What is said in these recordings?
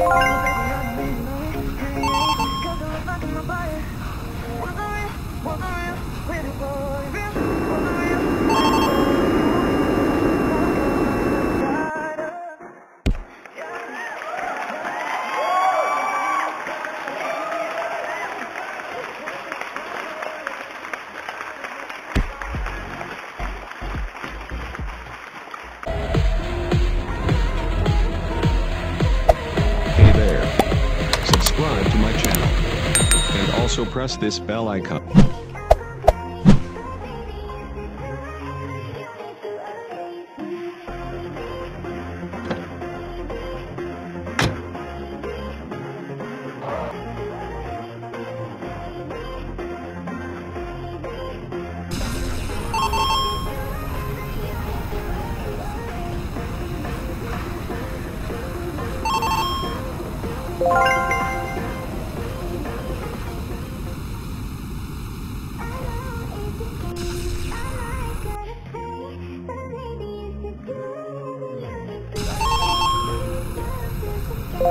Hey also press this bell icon. Hey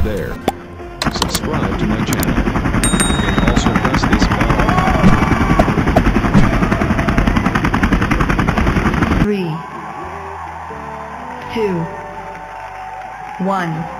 there. Subscribe to my channel. And also press this bell. Three, two, one,